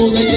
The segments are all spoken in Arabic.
poder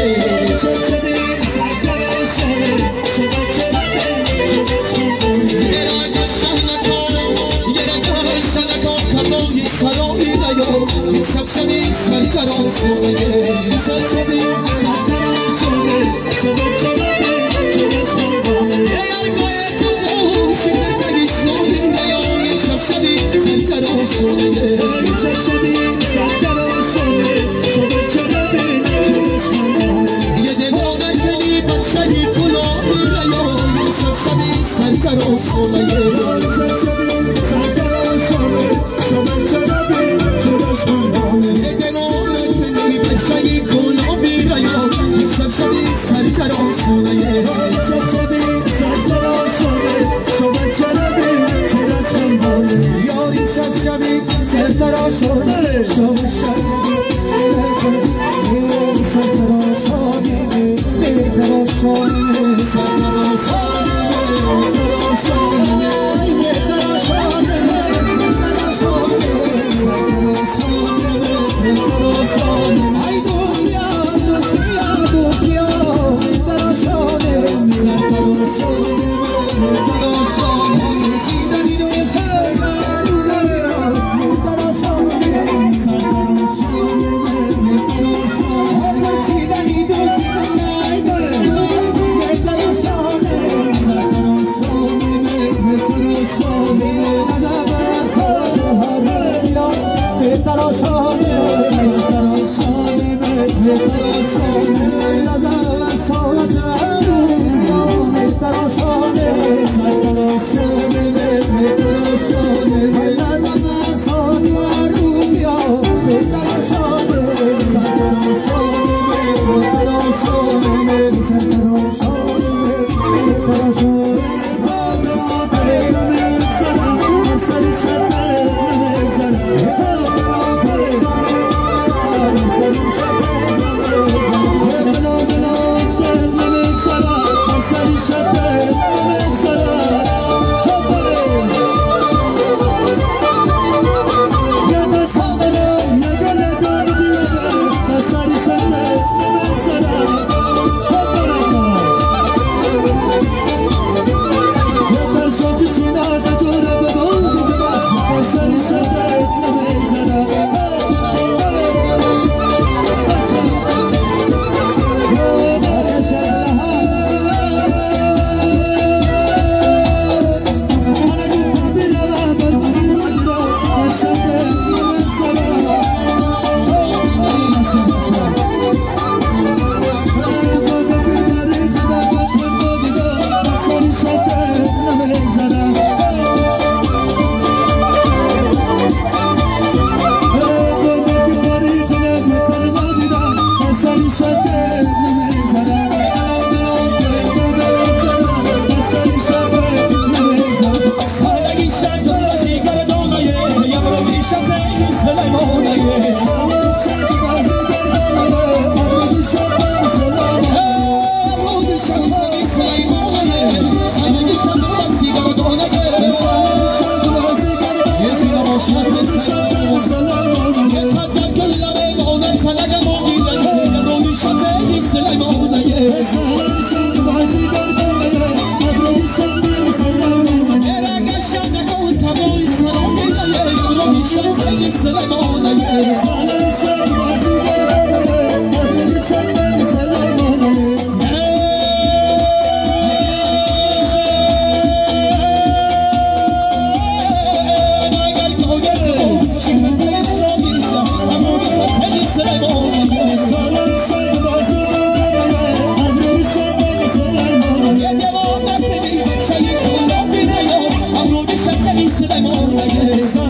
Hey!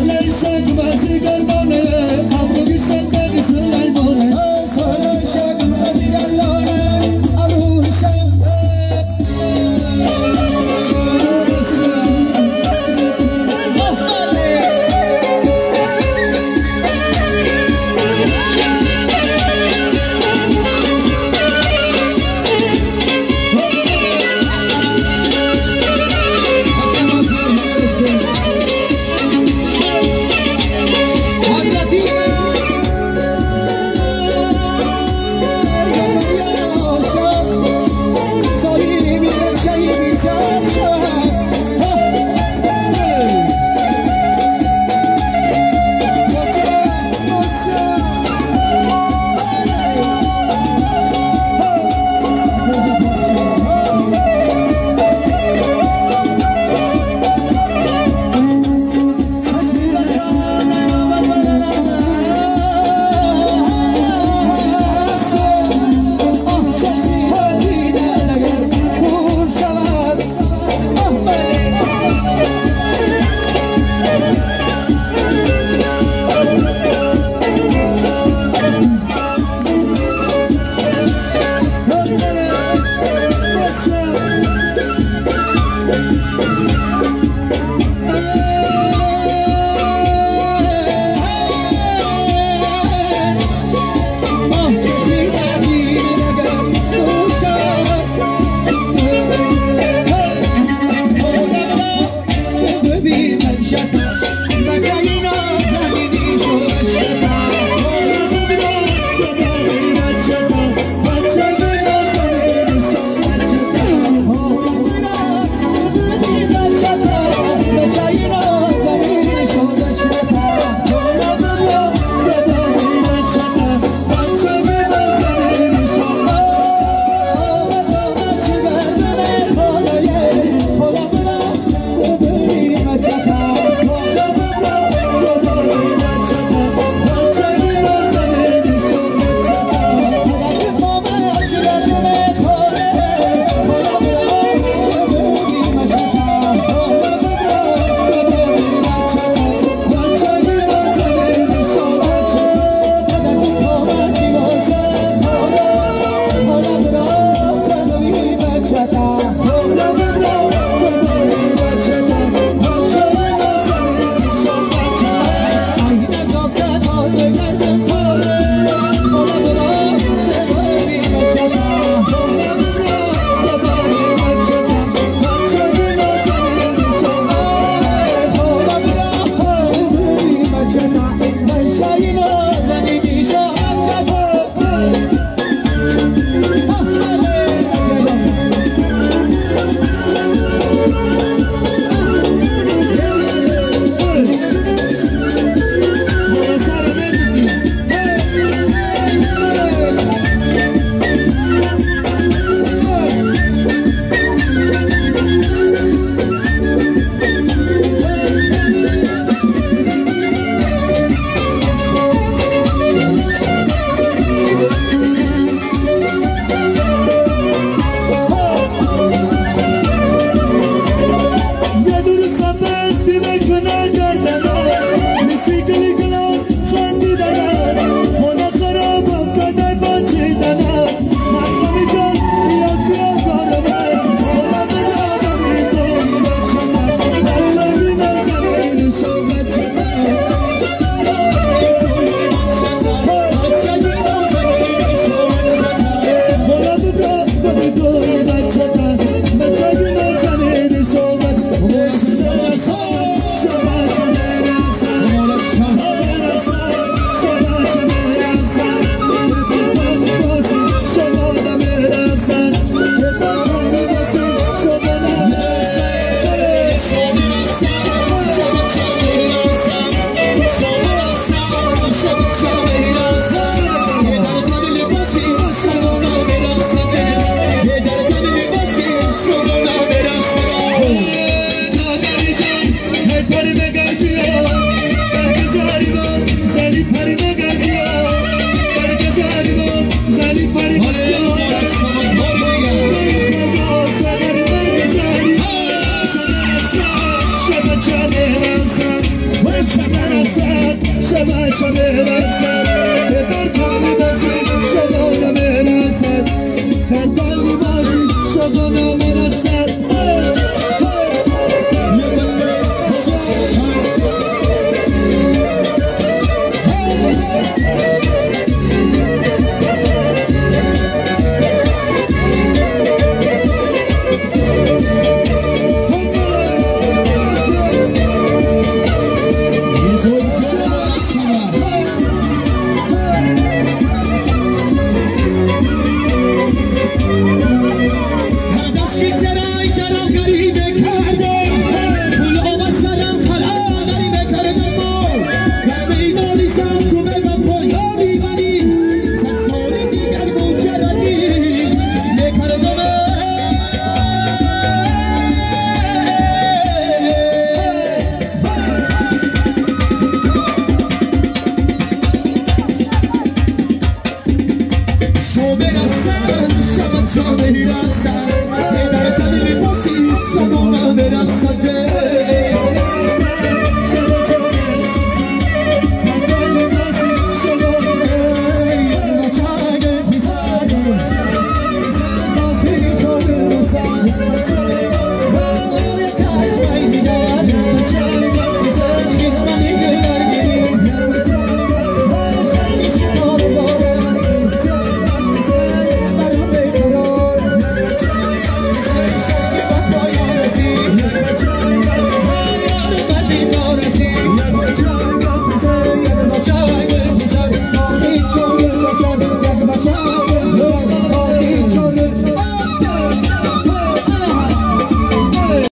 no